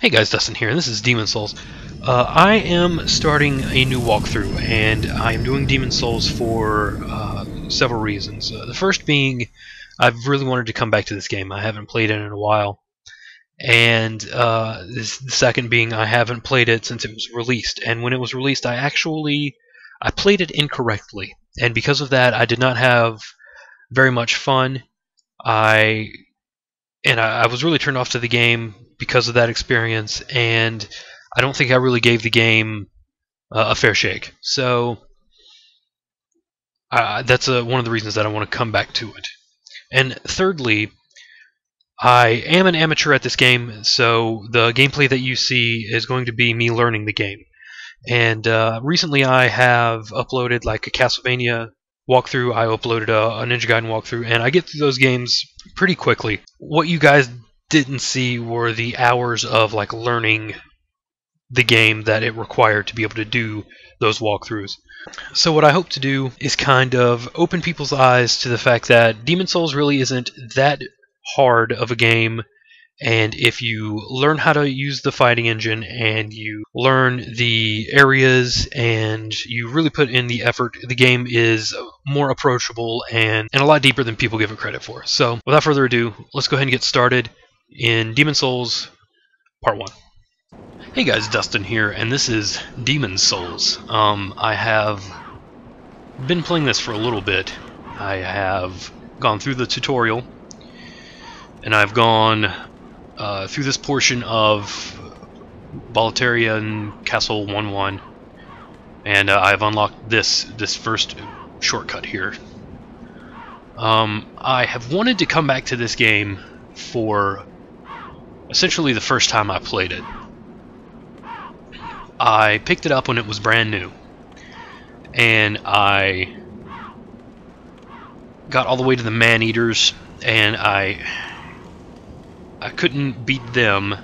Hey guys, Dustin here, and this is Demon Souls. Uh, I am starting a new walkthrough, and I am doing Demon Souls for uh, several reasons. Uh, the first being, I've really wanted to come back to this game. I haven't played it in a while. And uh, this, the second being, I haven't played it since it was released. And when it was released, I actually I played it incorrectly, and because of that, I did not have very much fun. I and I, I was really turned off to the game because of that experience, and I don't think I really gave the game uh, a fair shake. So uh, that's uh, one of the reasons that I want to come back to it. And thirdly, I am an amateur at this game, so the gameplay that you see is going to be me learning the game. And uh, recently I have uploaded like a Castlevania walkthrough, I uploaded a, a Ninja Gaiden walkthrough, and I get through those games pretty quickly. What you guys didn't see were the hours of like learning the game that it required to be able to do those walkthroughs. So what I hope to do is kind of open people's eyes to the fact that Demon Souls really isn't that hard of a game and if you learn how to use the fighting engine and you learn the areas and you really put in the effort, the game is more approachable and, and a lot deeper than people give it credit for. So, without further ado, let's go ahead and get started in Demon Souls Part 1. Hey guys, Dustin here, and this is Demon Souls. Um, I have been playing this for a little bit. I have gone through the tutorial, and I've gone uh, through this portion of Boletarian Castle 1-1, and uh, I've unlocked this this first shortcut here. Um, I have wanted to come back to this game for essentially the first time I played it. I picked it up when it was brand new, and I got all the way to the man eaters, and I I couldn't beat them,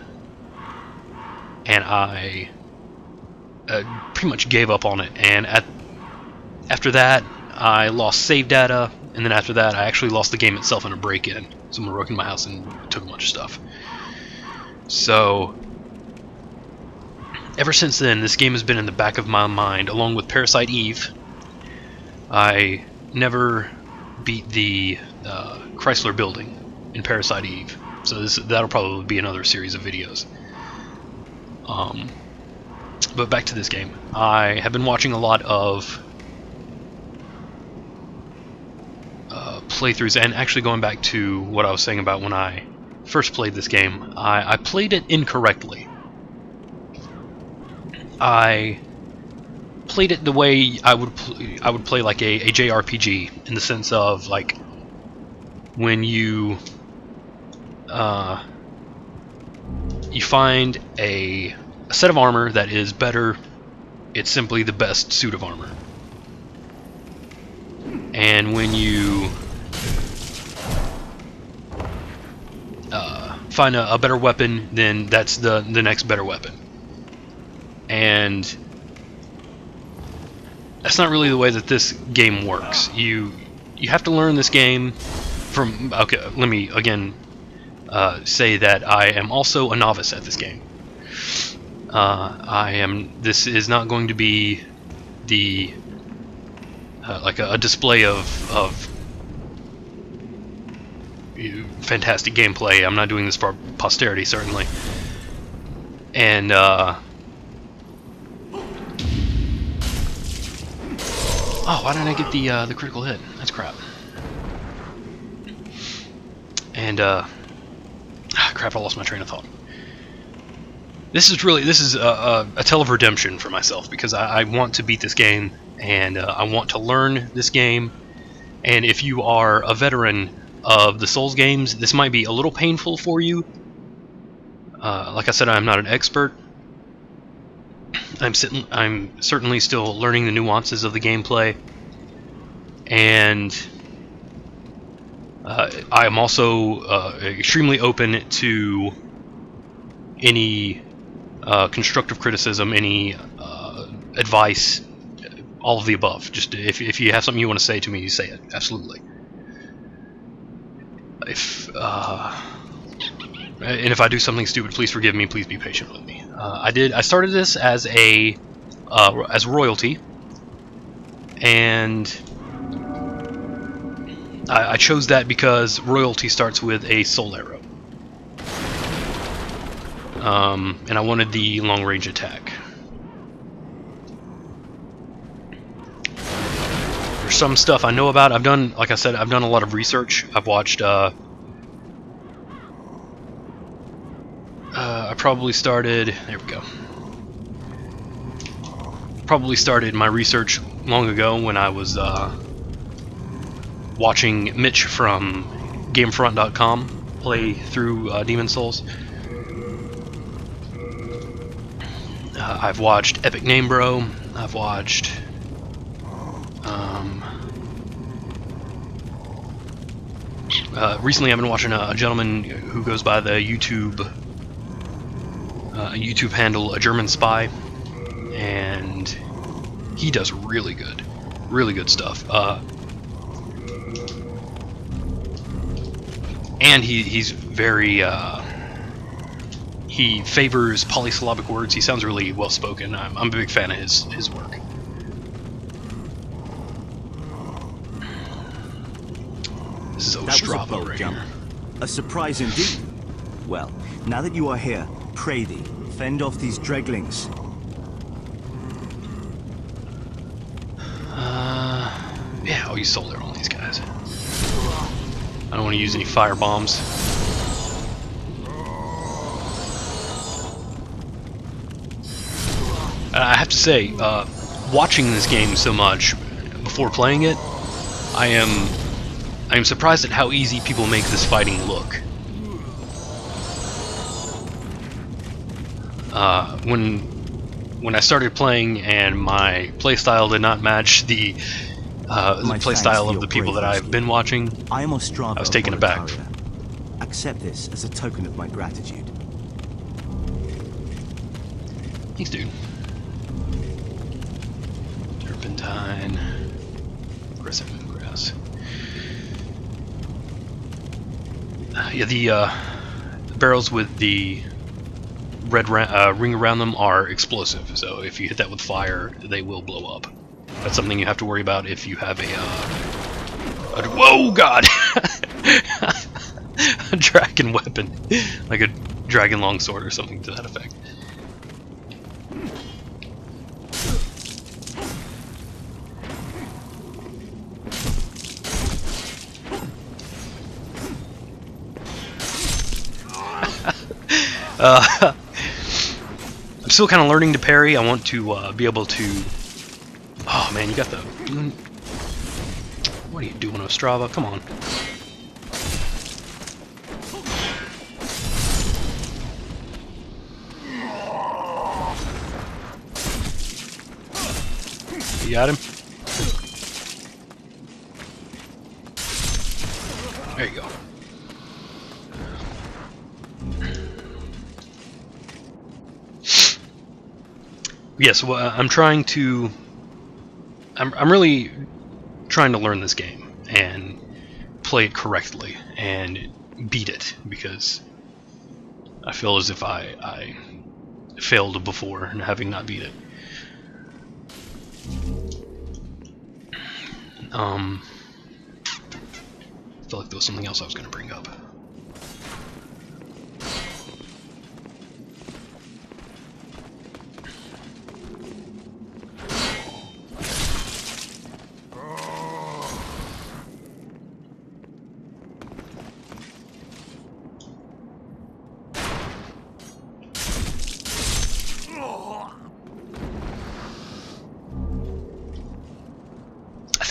and I uh, pretty much gave up on it. And at after that, I lost save data, and then after that, I actually lost the game itself in a break-in. Someone broke into my house and took a bunch of stuff. So, ever since then, this game has been in the back of my mind, along with Parasite Eve. I never beat the uh, Chrysler Building in Parasite Eve. So this that'll probably be another series of videos. Um, but back to this game. I have been watching a lot of uh, playthroughs, and actually going back to what I was saying about when I first played this game, I, I played it incorrectly. I played it the way I would I would play like a, a JRPG in the sense of like when you uh, you find a, a set of armor that is better. It's simply the best suit of armor. And when you find a, a, better weapon, then that's the the next better weapon. And that's not really the way that this game works. You you have to learn this game from okay. Let me again uh, say that I am also a novice at this game. Uh, I am. This is not going to be the uh, like a, a, display of of fantastic gameplay. I'm not doing this for posterity, certainly. And uh, oh, why didn't I get the uh, the critical hit? That's crap. And uh, Ah, crap, I lost my train of thought. This is really, this is a, a, a tale of redemption for myself because I, I want to beat this game and uh, I want to learn this game. And if you are a veteran of the Souls games, this might be a little painful for you. Uh, like I said, I'm not an expert. I'm, sitting, I'm certainly still learning the nuances of the gameplay. And uh, I am also uh, extremely open to any uh, constructive criticism, any uh, advice, all of the above. Just if, if you have something you want to say to me, you say it. Absolutely. If uh, and if I do something stupid, please forgive me. Please be patient with me. Uh, I did. I started this as a uh, as royalty, and I, I chose that because royalty starts with a soul arrow, um, and I wanted the long range attack. There's some stuff I know about. I've done, like I said, I've done a lot of research. I've watched. Uh, uh, I probably started. There we go. Probably started my research long ago when I was uh, watching Mitch from GameFront.com play through uh, Demon Souls. Uh, I've watched Epic Name Bro. I've watched. Uh, recently, I've been watching a, a, gentleman who goes by the YouTube uh, YouTube handle, a German spy, and he does really good, really good stuff. Uh, and he he's very uh, he favors polysyllabic words. He sounds really well spoken. I'm, I'm a big fan of his his work. This is Ostrava that was a right jump. here. A surprise indeed. Well, now that you are here, pray thee, fend off these dreglings. Uh, yeah, I'll use soul arrow on these guys. I don't want to use any fire bombs. I have to say, uh, watching this game so much before playing it, I am I am surprised at how easy people make this fighting look. Uh, when when I started playing and my playstyle did not match the uh, playstyle of the people that I've been watching, I am Ostrava I was taken aback. Accept this as a token of my gratitude. Thanks, dude. Turpentine. Yeah, the, uh, the barrels with the red ra uh, ring around them are explosive, so if you hit that with fire, they will blow up. That's something you have to worry about if you have a, uh, a whoa, God! a dragon weapon, like a dragon longsword or something to that effect. Uh, I'm still kind of learning to parry. I want to uh, be able to. Oh man, you got the. What are you doing, Ostrava? Come on. You got him? Yes, well, I'm trying to. I'm, I'm really trying to learn this game and play it correctly and beat it because I feel as if I, I failed before and having not beat it. Um, I feel like there was something else I was going to bring up.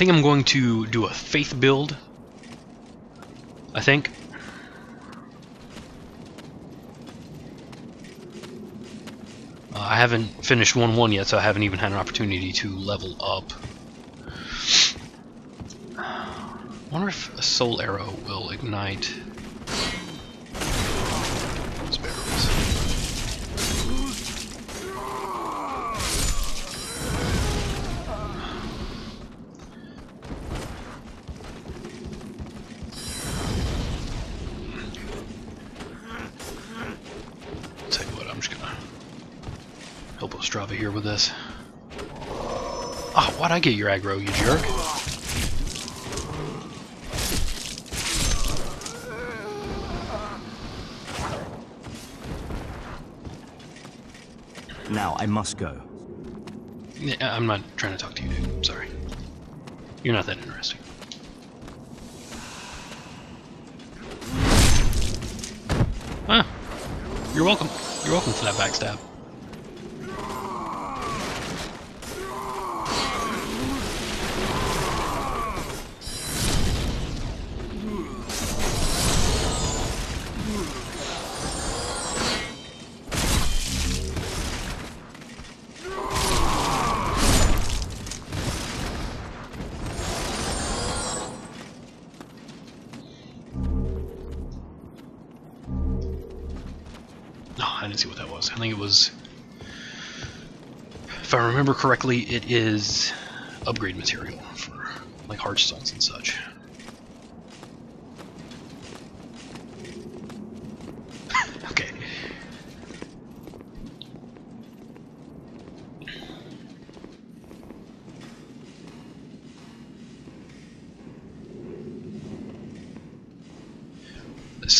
Think I'm going to do a faith build. I think. Uh, I haven't finished 1-1 yet, so I haven't even had an opportunity to level up. Wonder if a soul arrow will ignite. Why'd I get your aggro, you jerk? Now I must go. Yeah, I'm not trying to talk to you, dude. I'm sorry. You're not that interesting. Ah, you're welcome. You're welcome for that backstab. Was. I think it was. If I remember correctly, it is upgrade material for like hardstones and such. okay.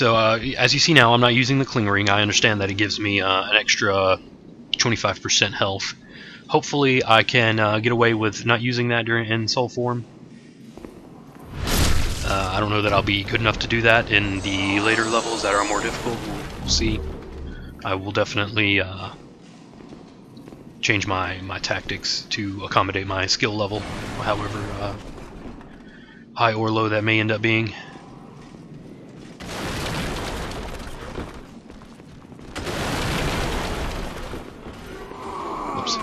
So, uh, as you see now, I'm not using the Cling Ring. I understand that it gives me uh, an extra 25% health. Hopefully, I can uh, get away with not using that during in soul form. Uh, I don't know that I'll be good enough to do that in the later levels that are more difficult. We'll, see. I will definitely uh, change my, my tactics to accommodate my skill level, however uh, high or low that may end up being. Whoops.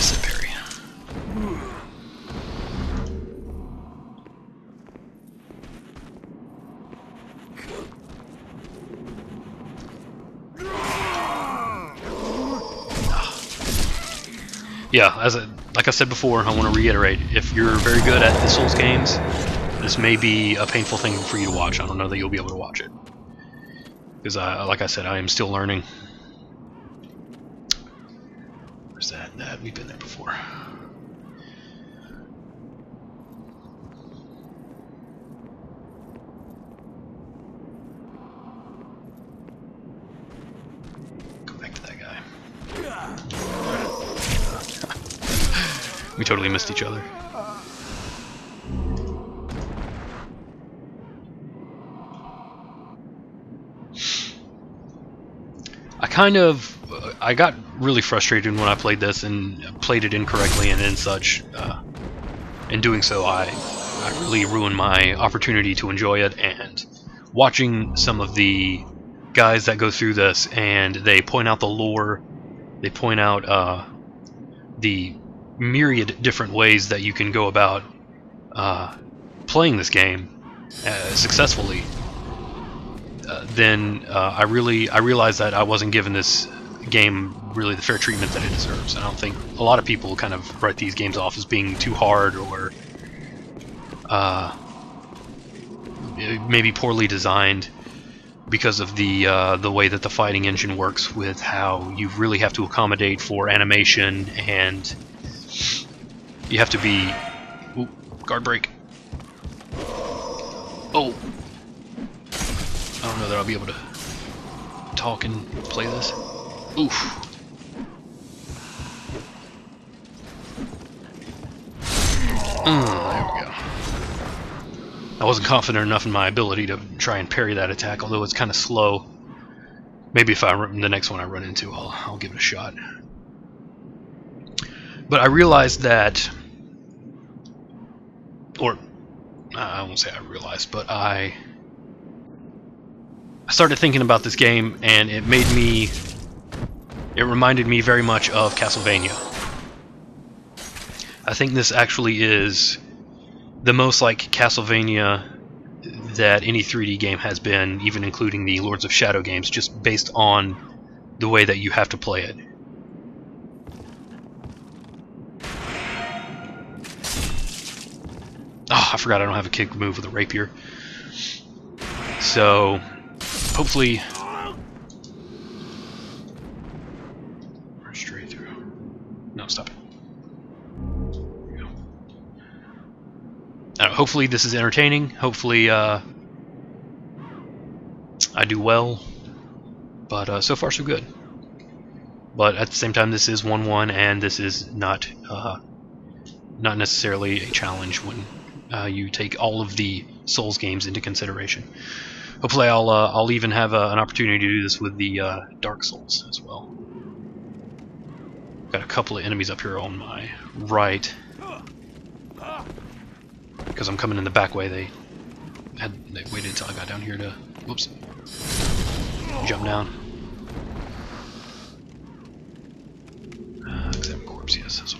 Sit parry. yeah, as a, like I said before, I want to reiterate: if you're very good at the Souls games, this may be a painful thing for you to watch. I don't know that you'll be able to watch it because, like I said, I am still learning. Where's that? That we've been there before. Go back to that guy. We totally missed each other. I kind of, I got really frustrated when I played this and played it incorrectly and in such. Uh, in doing so, I, I really ruined my opportunity to enjoy it. And watching some of the guys that go through this and they point out the lore, they point out uh, the myriad different ways that you can go about uh, playing this game uh, successfully, uh, then uh, I really I realized that I wasn't giving this game really the fair treatment that it deserves. I don't think a lot of people kind of write these games off as being too hard or uh, maybe poorly designed because of the uh, the way that the fighting engine works with how you really have to accommodate for animation and you have to be ooh, guard break. Oh, I don't know that I'll be able to talk and play this. Oof. Mm, there we go. I wasn't confident enough in my ability to try and parry that attack, although it's kind of slow. Maybe if I run the next one I run into, I'll, I'll give it a shot. But I realized that, or uh, I won't say I realized, but I I started thinking about this game, and it made me. It reminded me very much of Castlevania. I think this actually is the most like Castlevania that any 3D game has been, even including the Lords of Shadow games, just based on the way that you have to play it. Oh, I forgot I don't have a kick move with a rapier. So, hopefully... Straight through. No, stop it. Uh, hopefully this is entertaining. Hopefully uh, I do well. But uh, so far so good. But at the same time, this is 1-1, and this is not uh, not necessarily a challenge when uh, you take all of the Souls games into consideration. Hopefully, I'll uh, I'll even have uh, an opportunity to do this with the uh, Dark Souls as well. Got a couple of enemies up here on my right because I'm coming in the back way. They had they waited until I got down here to whoops jump down. Uh, corpse. Yes,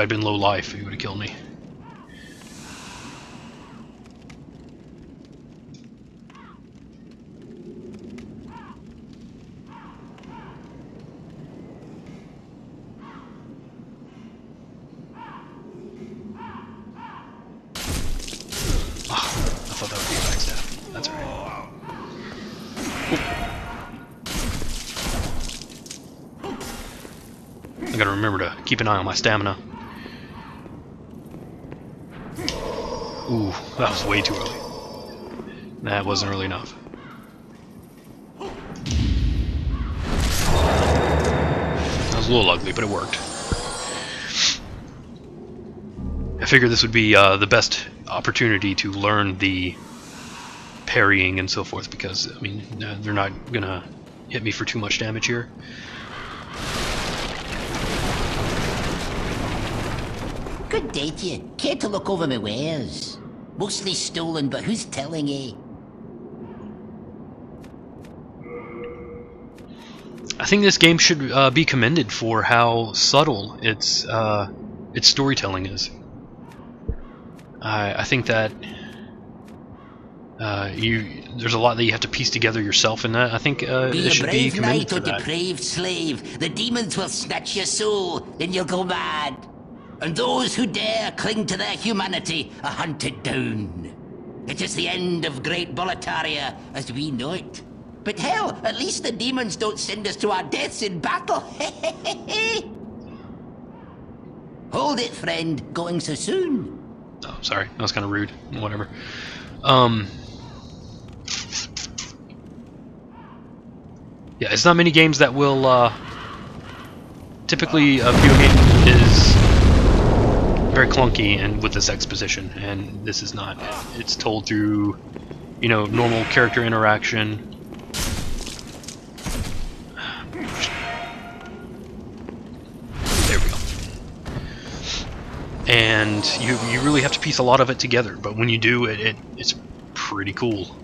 I'd been low life, he would have killed me. Ah, I thought that would be a backstab. That's alright. I gotta remember to keep an eye on my stamina. Ooh, that was way too early. That wasn't early enough. That was a little ugly, but it worked. I figured this would be uh, the best opportunity to learn the parrying and so forth because, I mean, they're not gonna hit me for too much damage here. Good day to you. Care to look over my wares? Mostly stolen, but who's telling eh? I think this game should uh, be commended for how subtle its uh, its storytelling is. I I think that uh, you there's a lot that you have to piece together yourself, in that I think uh, Be it a should be brave commended knight for or that. depraved slave. The demons will snatch your soul, then you'll go mad. And those who dare cling to their humanity are hunted down. It is the end of Great Boletaria as we know it. But hell, at least the demons don't send us to our deaths in battle. Hold it, friend. Going so soon. Oh, sorry, that was kind of rude. Whatever. Um, yeah, it's not many games that will. Uh, typically, a video game is very clunky and with this exposition, and this is not. It's told through, you know, normal character interaction. There we go and you you really have to piece a lot of it together. But when you do, it, it it's pretty cool.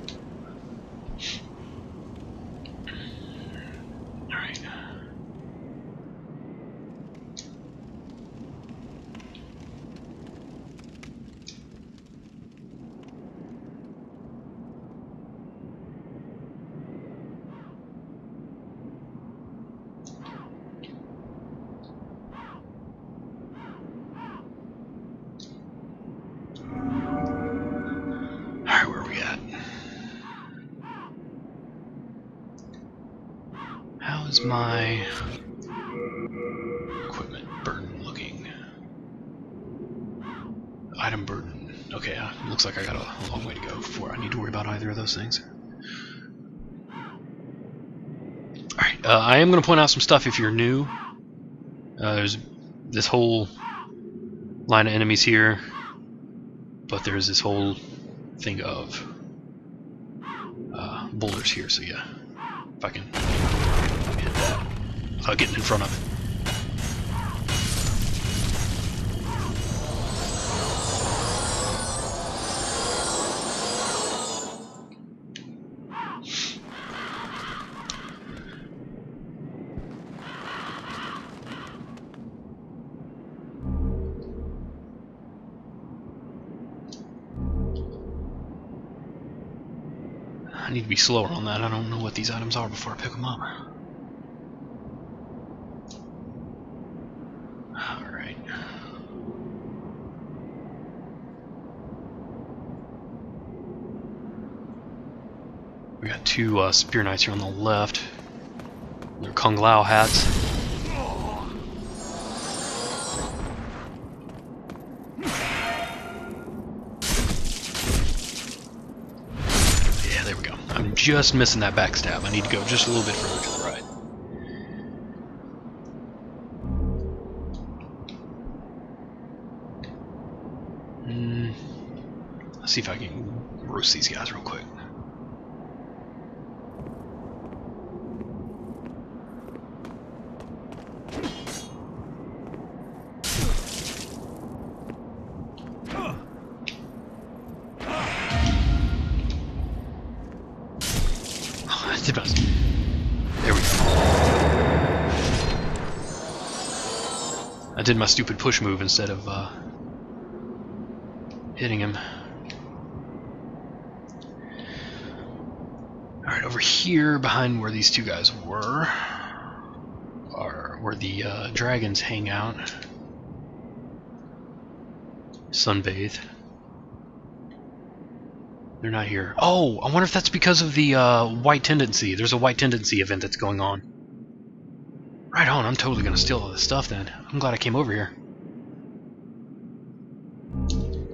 How is my equipment burden looking? Item burden. Okay, uh, looks like I got a, long way to go before I need to worry about either of those things. Alright, uh, I am going to point out some stuff if you're new. Uh, there's this whole line of enemies here, but there's this whole thing of uh, boulders here, so yeah, if I can without getting in front of it. I need to be slower on that. I don't know what these items are before I pick them up. Alright. We got two uh, spear knights here on the left. Their Kung Lao hats. Yeah, there we go. I'm just missing that backstab. I need to go just a little bit further see if I can roast these guys real quick. Oh, did my stupid push move instead of uh, hitting him. Alright, over here, behind where these two guys were, are where the uh, dragons hang out. Sunbathe. They're not here. Oh, I wonder if that's because of the uh, white tendency. There's a white tendency event that's going on. Right on, I'm totally gonna steal all this stuff then. I'm glad I came over here.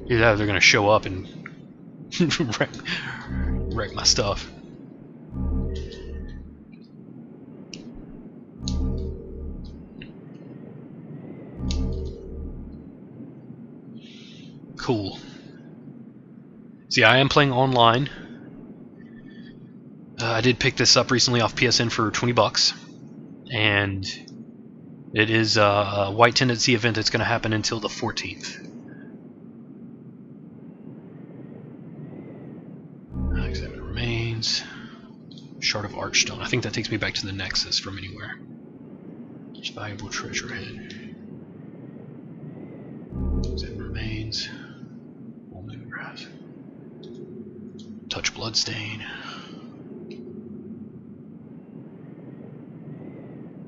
Either that or they're gonna show up and wreck, wreck my stuff. Cool. See, I am playing online. Uh, I did pick this up recently off PSN for 20 bucks, and it is a, White Tendency event that's going to happen until the 14th. Uh, Examine remains. Shard of Archstone. I think that takes me back to the Nexus from anywhere. It's valuable treasure head. Bloodstain.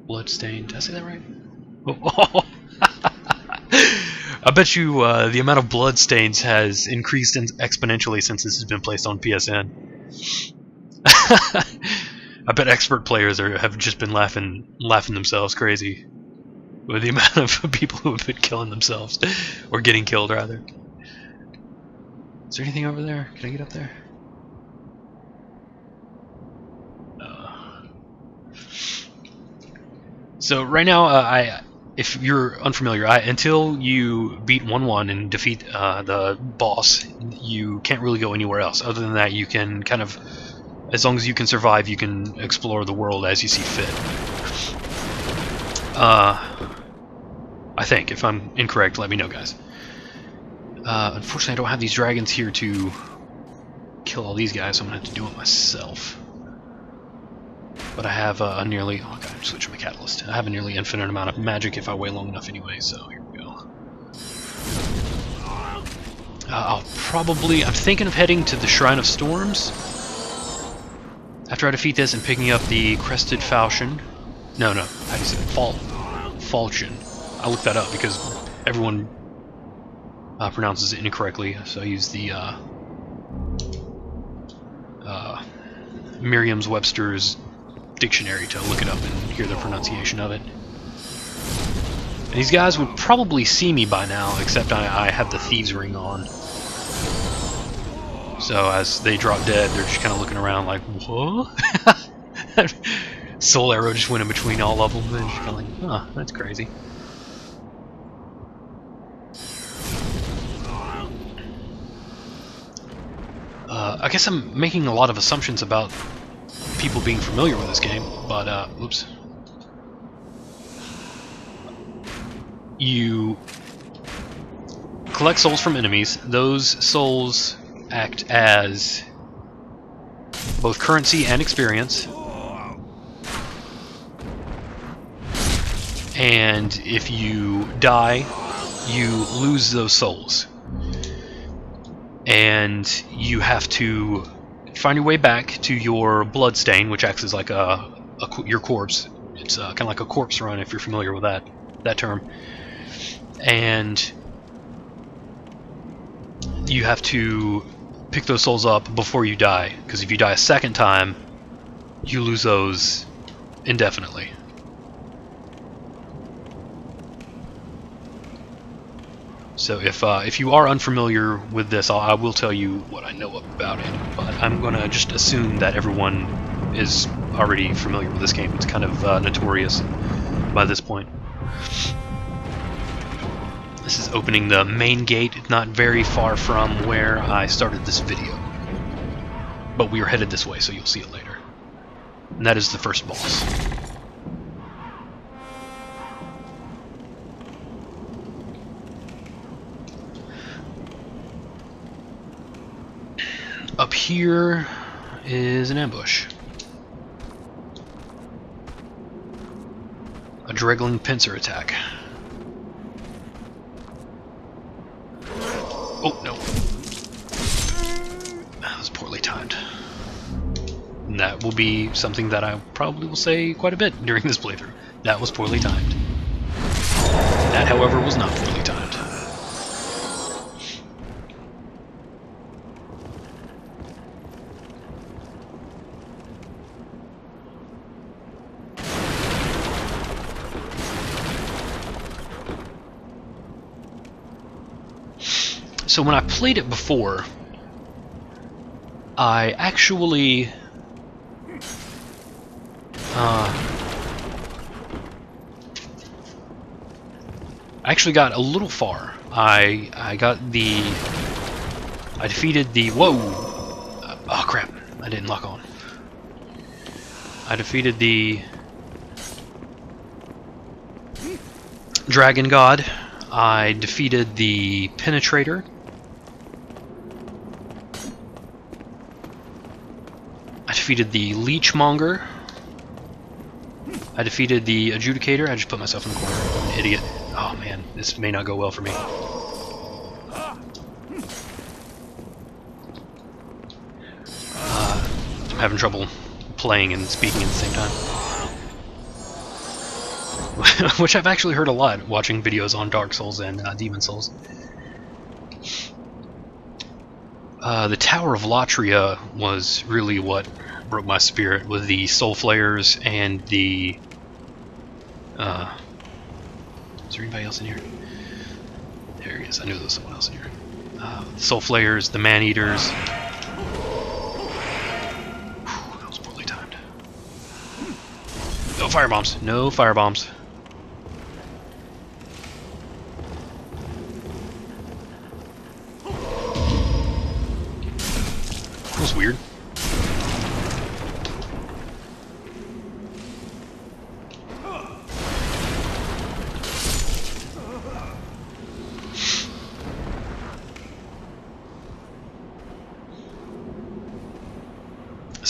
Bloodstain. Did I say that right? I bet you uh, the amount of bloodstains has increased in exponentially since this has been placed on PSN. I bet expert players are, have just been laughing, laughing themselves crazy with the amount of people who have been killing themselves, or getting killed rather. Is there anything over there? Can I get up there? So right now, uh, I, if you're unfamiliar, I, until you beat 1-1 and defeat uh, the boss, you can't really go anywhere else. Other than that, you can kind of, as long as you can survive, you can explore the world as you see fit. Uh, I think. If I'm incorrect, let me know, guys. Uh, unfortunately, I don't have these dragons here to kill all these guys, so I'm going to have to do it myself. But I have a nearly... Oh god, I'm switching my catalyst. I have a nearly infinite amount of magic if I wait long enough anyway, so here we go. Uh, I'll probably... I'm thinking of heading to the Shrine of Storms. After I defeat this and picking up the Crescent Falchion. No, no, how do you say it? Fal Falchion. I looked that up because everyone uh, pronounces it incorrectly, so I use the uh, uh, Merriam-Webster's dictionary to look it up and hear the pronunciation of it. These guys would probably see me by now, except I, I have the thieves ring on. So as they drop dead, they're just kind of looking around like, what? Soul arrow just went in between all of them, and just kind of like, huh, that's crazy. Uh, I guess I'm making a lot of assumptions about people being familiar with this game, but, uh, oops. You collect souls from enemies. Those souls act as both currency and experience. And if you die, you lose those souls. And you have to find your way back to your bloodstain, which acts as like a, a your corpse. It's uh, kind of like a corpse run if you're familiar with that that term. And you have to pick those souls up before you die, because if you die a second time, you lose those indefinitely. So if uh, if you are unfamiliar with this, I'll, I will tell you what I know about it. But I'm gonna just assume that everyone is already familiar with this game. It's kind of uh, notorious by this point. This is opening the main gate, not very far from where I started this video. But we are headed this way, so you'll see it later. And that is the first boss. Here is an ambush. A Dregling pincer attack. Oh, no. That was poorly timed. And that will be something that I probably will say quite a bit during this playthrough. That was poorly timed. That, however, was not poorly timed. So when I played it before, I actually uh, I actually got a little far. I I got the I defeated the whoa oh crap I didn't lock on. I defeated the Dragon God. I defeated the Penetrator. Defeated the Leechmonger. I defeated the Adjudicator. I just put myself in the corner. Idiot. Oh man, this may not go well for me. Uh, I'm having trouble playing and speaking at the same time. Which I've actually heard a lot watching videos on Dark Souls and uh, Demon Souls. Uh, the Tower of Latria was really what broke my spirit with the Soul Flayers and the. Uh, is there anybody else in here? There he is. I knew there was someone else in here. Uh, Soul Flayers, the Man Eaters. Whew, that was poorly timed. No fire bombs. No fire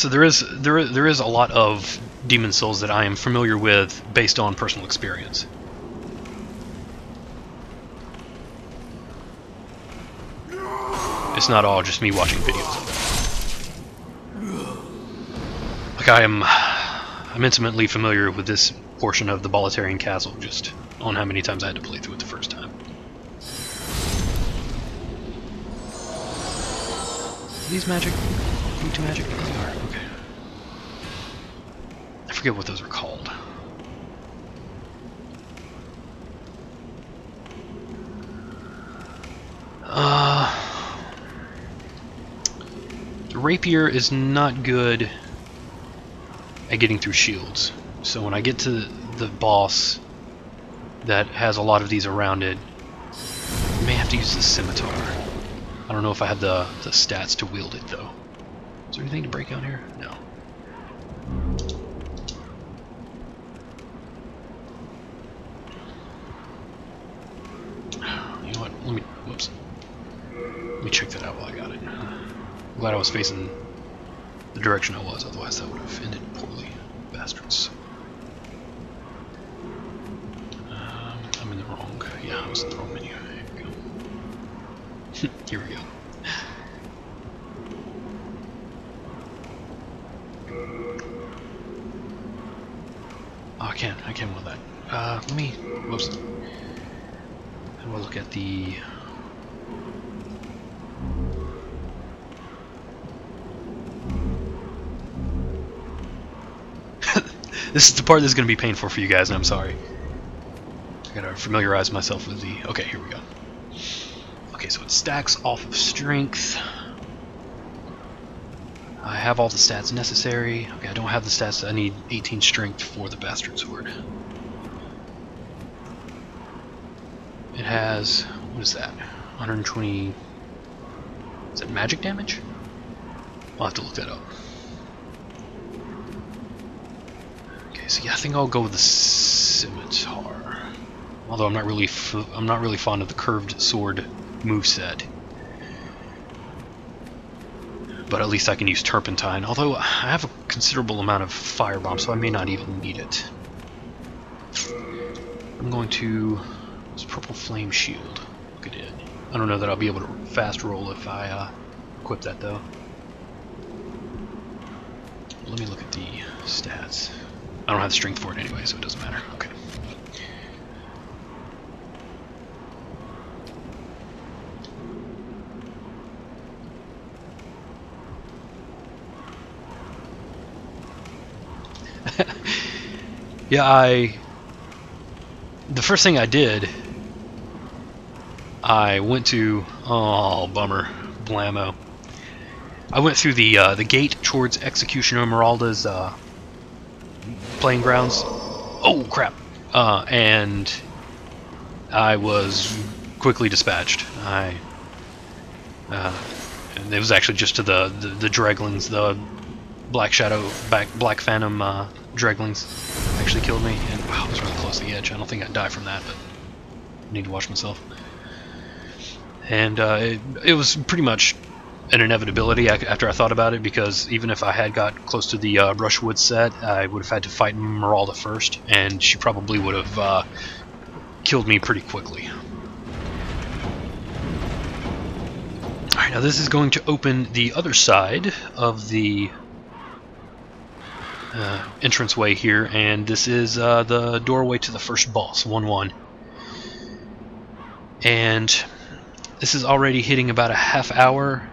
So there is there there is a lot of Demon Souls that I am familiar with based on personal experience. It's not all just me watching videos. Like I am I'm intimately familiar with this portion of the Boletarian Castle just on how many times I had to play through it the first time. These magic? To magic? They are, okay. I forget what those are called. Uh, the rapier is not good at getting through shields. So when I get to the boss that has a lot of these around it, I may have to use the scimitar. I don't know if I have the, the stats to wield it though. Is there anything to break out here? No. You know what? Let me. Whoops. Let me check that out while I got it. I'm glad I was facing the direction I was, otherwise that would have ended poorly. Bastards. Um, I'm in the wrong. Yeah, I was in the wrong menu. Here we go. Here we go. I can't. I can't will that. Uh, let me. Whoops. Do I look at the? this is the part that's going to be painful for you guys, and I'm sorry. I gotta familiarize myself with the. Okay, here we go. Okay, so it stacks off of strength. Have all the stats necessary. Okay, I don't have the stats. I need 18 strength for the bastard sword. It has what is that? 120. Is that magic damage? I'll have to look that up. Okay, so yeah, I think I'll go with the scimitar. Although I'm not really, I'm not really fond of the curved sword moveset but at least I can use turpentine. Although I have a considerable amount of firebomb, so I may not even need it. I'm going to this purple flame shield. Look at it. I don't know that I'll be able to fast roll if I uh, equip that though. Let me look at the stats. I don't have the strength for it anyway, so it doesn't matter. Okay. Yeah, I. The first thing I did, I went to. Oh, bummer. Blammo. I went through the uh, the gate towards Executioner Miralda's uh, playing grounds. Oh, crap. Uh, and I was quickly dispatched. I. Uh, it was actually just to the, the, the Dreglings, the Black Shadow, Black, Black Phantom uh, Dreglings actually killed me, and wow, I was really close to the edge. I don't think I'd die from that, but I need to watch myself. And uh, it, it was pretty much an inevitability after I thought about it, because even if I had got close to the uh, Brushwood set, I would have had to fight Miralda first, and she probably would have uh, killed me pretty quickly. Alright, now this is going to open the other side of the uh, entranceway here, and this is uh, the doorway to the first boss, 1-1. And this is already hitting about a half hour,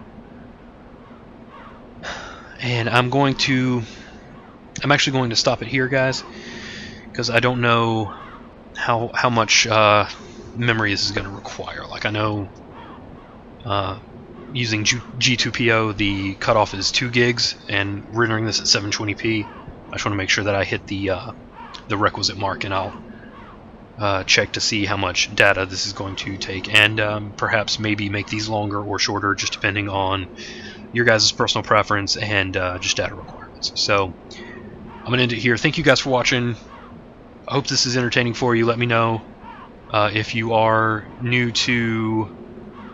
and I'm going to... I'm actually going to stop it here, guys, because I don't know how how much uh, memory this is going to require. Like I know uh, using G G2PO the cutoff is 2 gigs, and rendering this at 720p I just want to make sure that I hit the uh, the requisite mark, and I'll uh, check to see how much data this is going to take, and um, perhaps maybe make these longer or shorter, just depending on your guys' personal preference and uh, just data requirements. So I'm gonna end it here. Thank you guys for watching. I hope this is entertaining for you. Let me know uh, if you are new to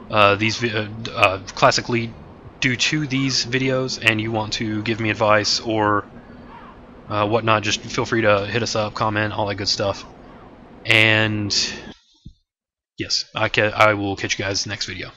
uh, these uh, Classic L337 due to these videos and you want to give me advice or uh, whatnot, just feel free to hit us up, comment, all that good stuff. And yes, I, ca I will catch you guys next video.